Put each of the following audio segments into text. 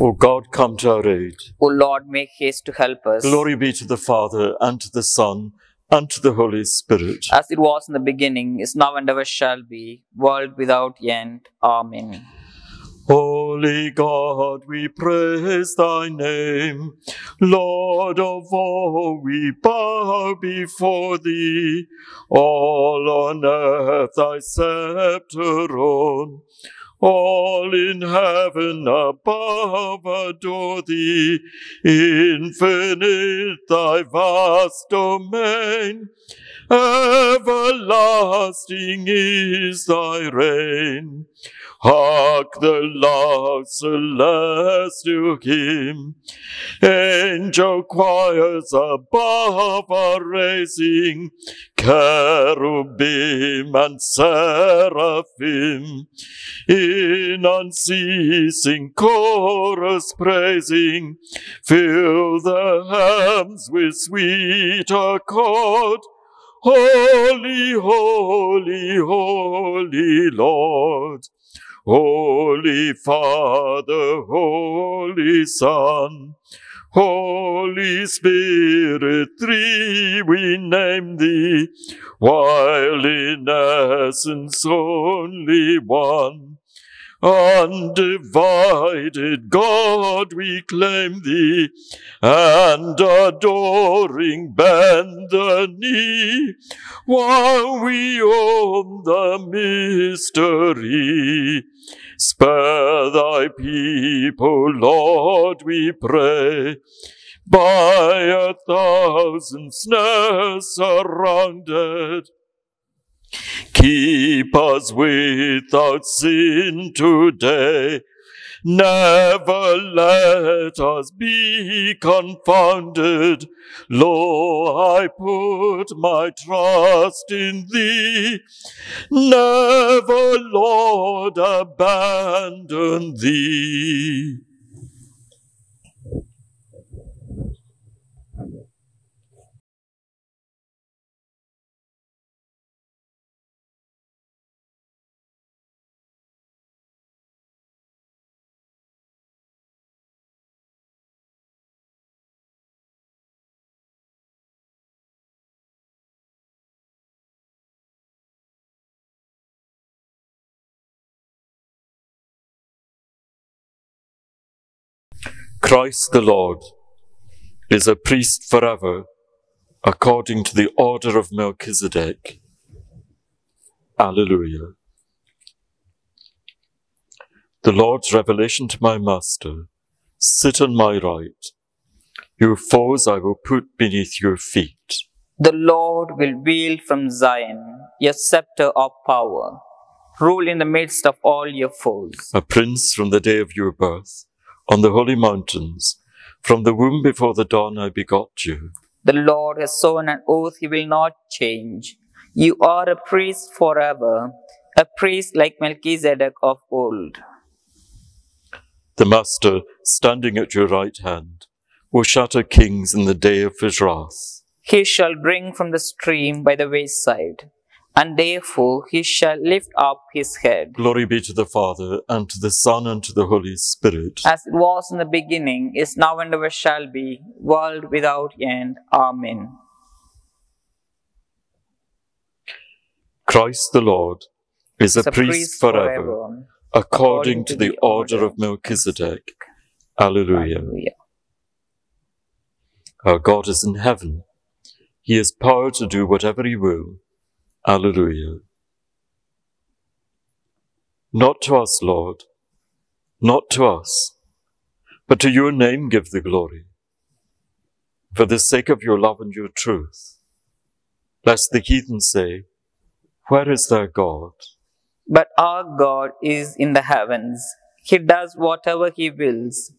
O God, come to our aid. O Lord, make haste to help us. Glory be to the Father, and to the Son, and to the Holy Spirit. As it was in the beginning, is now, and ever shall be, world without end. Amen. Holy God, we praise thy name. Lord of all, we bow before thee. All on earth thy scepter own. All in heaven above adore thee. Infinite thy vast domain. Everlasting is thy reign. Hark the loud celestial hymn. Angel choirs above are raising. Cherubim and seraphim in unceasing chorus praising, fill the hymns with sweet accord. Holy, holy, holy Lord, Holy Father, Holy Son, Holy Spirit, three we name thee, while in essence only one. Undivided God, we claim thee, and adoring bend the knee, while we own the mystery. Spare thy people, Lord, we pray, by a thousand snares surrounded. Keep us without sin today. Never let us be confounded. Lo, I put my trust in thee. Never, Lord, abandon thee. Christ the Lord is a priest forever, according to the order of Melchizedek. Alleluia. The Lord's revelation to my master, sit on my right. Your foes I will put beneath your feet. The Lord will wield from Zion your scepter of power. Rule in the midst of all your foes. A prince from the day of your birth, on the holy mountains, from the womb before the dawn I begot you. The Lord has sworn an oath he will not change. You are a priest forever, a priest like Melchizedek of old. The Master, standing at your right hand, will shatter kings in the day of his wrath. He shall drink from the stream by the wayside, and therefore he shall lift up his head. Glory be to the Father, and to the Son, and to the Holy Spirit. As it was in the beginning, is now, and ever shall be, world without end. Amen. Christ the Lord is a, a priest, forever, according to the order of Melchizedek. Alleluia. Hallelujah. Our God is in heaven. He has power to do whatever he will. Alleluia. Not to us, Lord, not to us, but to your name give the glory. For the sake of your love and your truth, lest the heathen say, Where is their God? But our God is in the heavens. He does whatever he wills.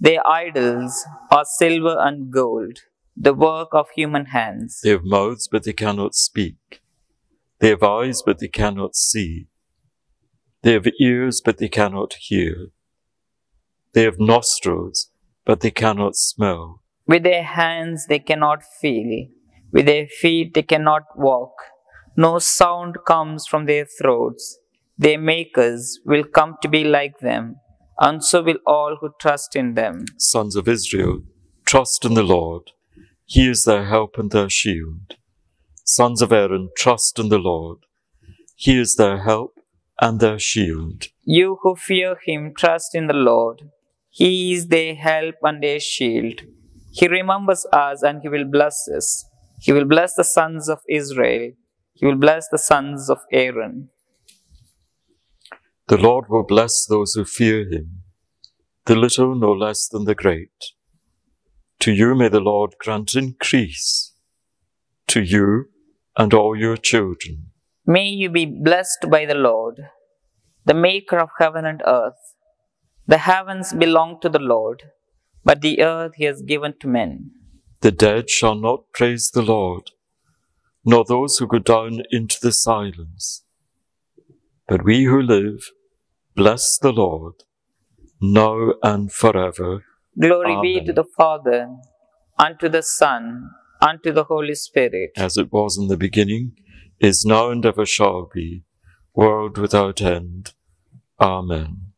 Their idols are silver and gold, the work of human hands. They have mouths, but they cannot speak. They have eyes, but they cannot see. They have ears, but they cannot hear. They have nostrils, but they cannot smell. With their hands they cannot feel. With their feet they cannot walk. No sound comes from their throats. Their makers will come to be like them, and so will all who trust in them. Sons of Israel, trust in the Lord. He is their help and their shield. Sons of Aaron, trust in the Lord. He is their help and their shield. You who fear him, trust in the Lord. He is their help and their shield. He remembers us and he will bless us. He will bless the sons of Israel. He will bless the sons of Aaron. The Lord will bless those who fear him, the little no less than the great. To you may the Lord grant increase, to you and all your children. May you be blessed by the Lord, the maker of heaven and earth. The heavens belong to the Lord, but the earth he has given to men. The dead shall not praise the Lord, nor those who go down into the silence. But we who live, bless the Lord, now and forever. Glory be to the Father, and to the Son, and to the Holy Spirit. as it was in the beginning, is now and ever shall be, world without end. Amen.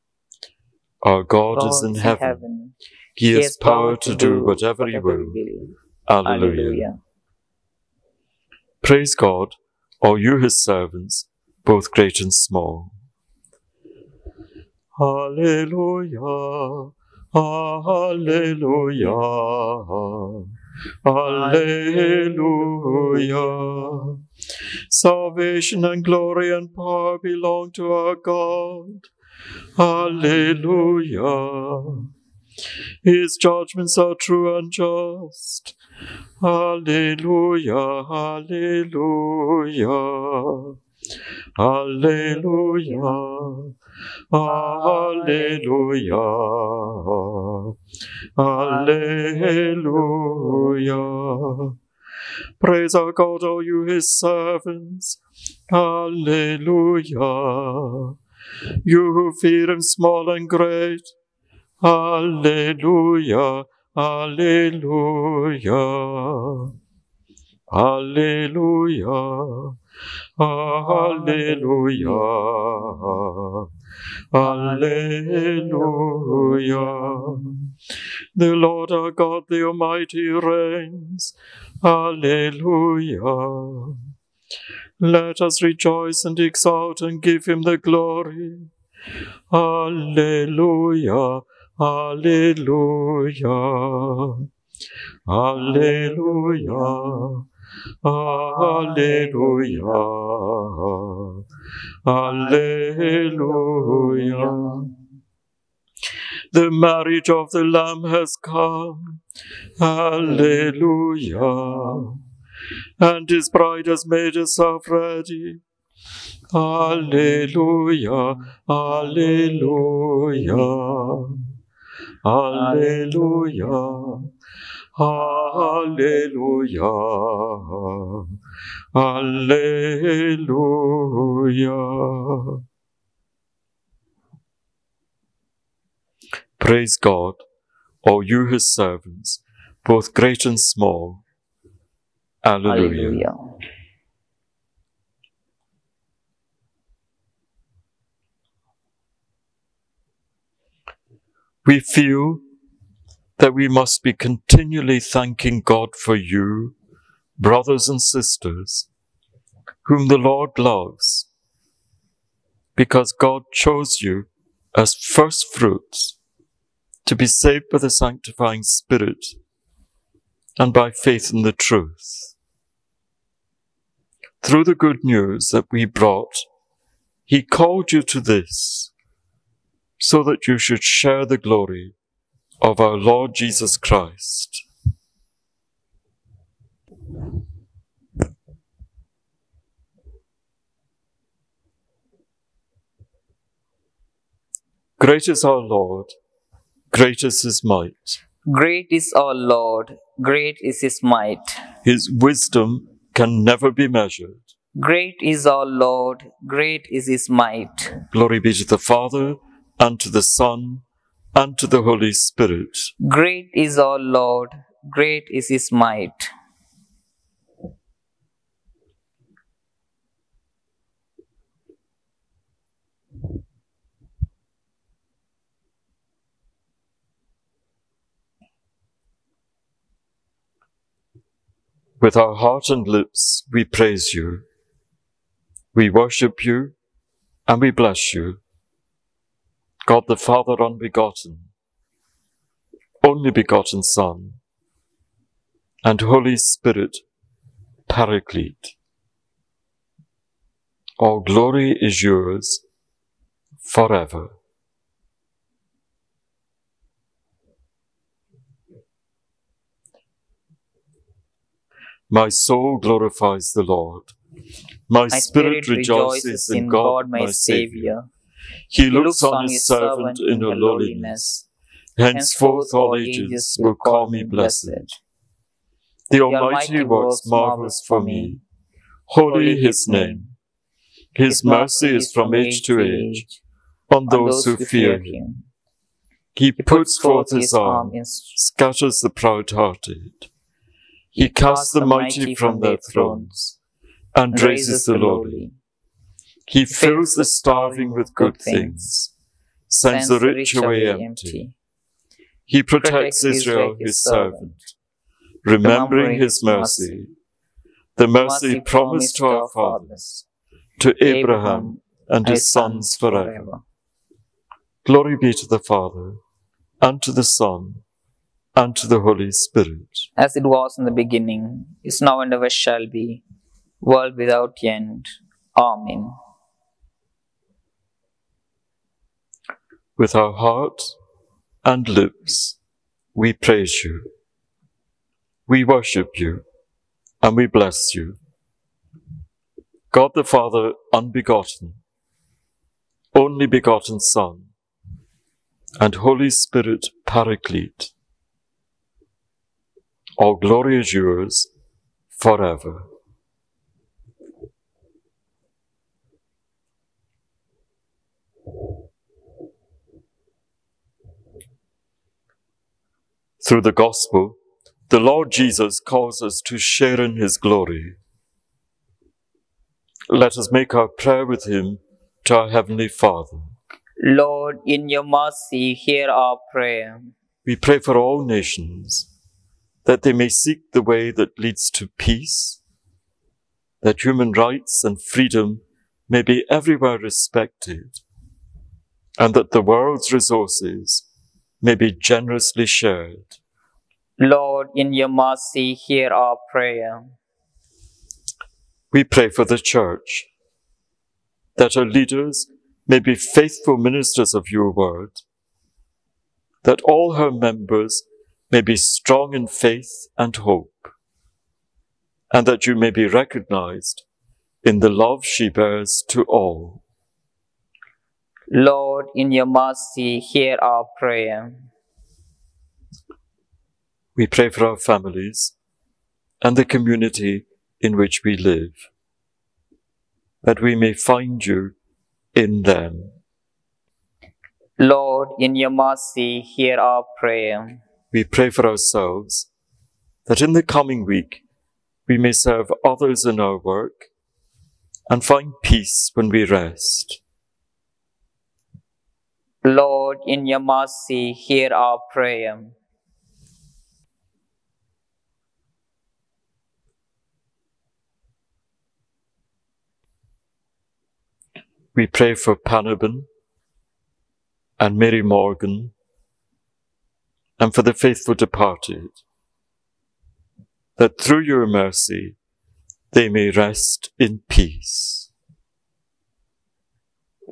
Our God, is in heaven. He, has power to do whatever he will. Alleluia. Hallelujah. Praise God, all you his servants, both great and small. Alleluia. Alleluia. Alleluia. Salvation and glory and power belong to our God. Alleluia. His judgments are true and just. Alleluia, Alleluia. Alleluia. Alleluia. Alleluia. Praise our God, all you his servants. Alleluia. You who fear him small and great. Alleluia. Alleluia. Alleluia. Alleluia. Alleluia. The Lord our God, the Almighty, reigns. Alleluia. Let us rejoice and exalt and give him the glory. Alleluia. Alleluia. Alleluia. Alleluia. Alleluia. The marriage of the Lamb has come. Alleluia. And his bride has made herself ready. Alleluia. Alleluia. Alleluia. Alleluia. Alleluia. Praise God, all you his servants, both great and small. Alleluia. Hallelujah. We feel that we must be continually thanking God for you, brothers and sisters, whom the Lord loves, because God chose you as first fruits to be saved by the sanctifying Spirit and by faith in the truth. Through the good news that we brought, He called you to this so that you should share the glory of our Lord Jesus Christ. Great is our Lord, great is his might. Great is our Lord, great is his might. His wisdom can never be measured. Great is our Lord, great is his might. Glory be to the Father, and to the Son, unto the Holy Spirit. Great is our Lord, great is his might. With our heart and lips, we praise you. We worship you and we bless you. God the Father unbegotten, only begotten Son, and Holy Spirit, Paraclete. All glory is yours forever. My soul glorifies the Lord. My, My spirit, rejoices in God, my Saviour. He looks on his servant in her lowliness. Henceforth all ages will call me blessed. The Almighty works marvels for me. Holy his name. His mercy is from age to age on those who fear him. He puts forth his arm, scatters the proud-hearted. He casts the mighty from their thrones and raises the lowly. He fills the starving with good things, sends the rich away empty. He protects Israel, his servant, remembering his mercy, the mercy promised to our fathers, to Abraham and his sons forever. Glory be to the Father, and to the Son, and to the Holy Spirit. As it was in the beginning, is now and ever shall be, world without end. Amen. With our heart and lips, we praise you. We worship you, and we bless you. God the Father, unbegotten, only begotten Son, and Holy Spirit, Paraclete. All glory is yours forever. Through the Gospel, the Lord Jesus calls us to share in his glory. Let us make our prayer with him to our Heavenly Father. Lord, in your mercy, hear our prayer. We pray for all nations, that they may seek the way that leads to peace, that human rights and freedom may be everywhere respected, and that the world's resources may be generously shared. Lord, in your mercy, hear our prayer. We pray for the Church, that her leaders may be faithful ministers of your word, that all her members may be strong in faith and hope, and that you may be recognized in the love she bears to all. Lord, in your mercy, hear our prayer. We pray for our families and the community in which we live, that we may find you in them. Lord, in your mercy, hear our prayer. We pray for ourselves, that in the coming week we may serve others in our work and find peace when we rest. Lord, in your mercy, hear our prayer. We pray for Panurban and Mary Morgan and for the faithful departed, that through your mercy they may rest in peace.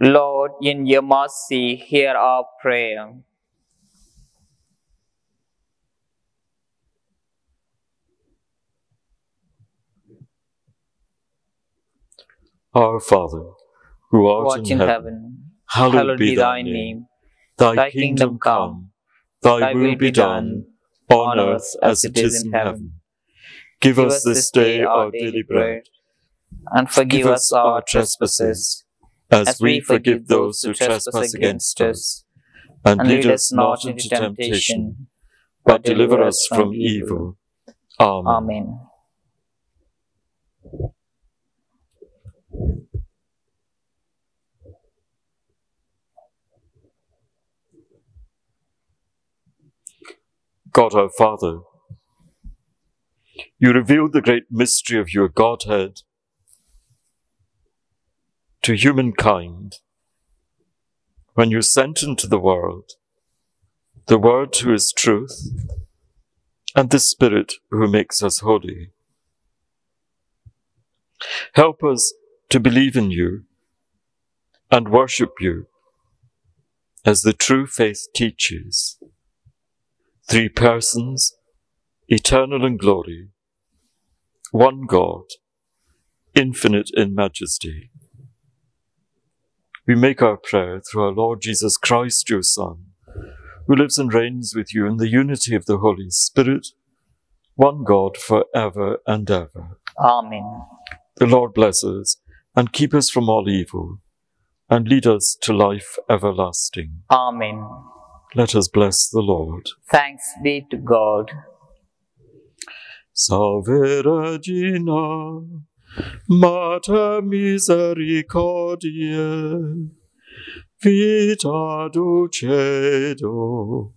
Lord, in your mercy, hear our prayer. Our Father, who art Watch in heaven, hallowed be thy name. Thy, Thy kingdom kingdom come, thy, will be done, on earth as it is in heaven. Give us this day our daily bread, and forgive us our trespasses, as we forgive those who trespass against us. And lead us not into temptation, but deliver us from evil. Amen. Amen. God our Father, You revealed the great mystery of your Godhead to humankind when you sent into the world the Word who is truth and the Spirit who makes us holy. Help us to believe in you and worship you as the true faith teaches. Three persons, eternal in glory, one God, infinite in majesty. We make our prayer through our Lord Jesus Christ, your Son, who lives and reigns with you in the unity of the Holy Spirit, one God for ever and ever. Amen. The Lord bless us and keep us from all evil and lead us to life everlasting. Amen. Let us bless the Lord. Thanks be to God. Salve Regina, Mater misericordiae, vita ducedo,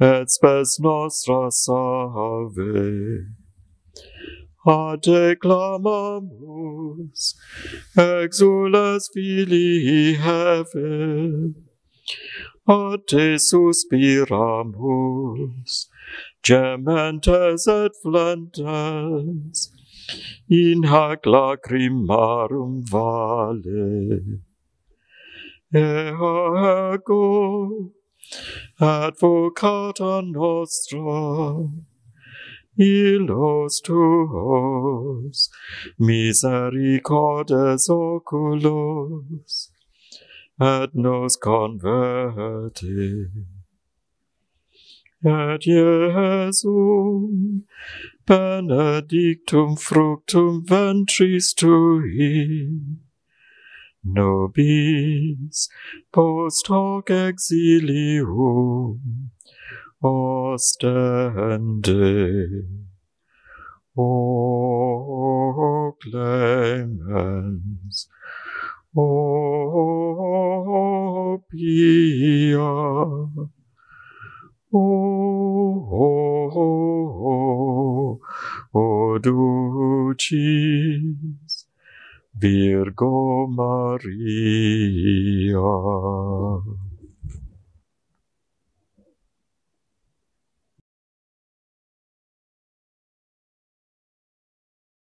et spes nostra salve. Ad declamamus, exules filii heve, a te suspiramus, gementes et flentes, in hac lacrimarum vale. Ego, advocata nostra, illos tuos, misericordes oculos, et nos converte. Et Iesum, benedictum fructum ventris tui, nobis post hoc exilium ostende. O clemens, o pia, o, o, o ducis, Virgo Maria.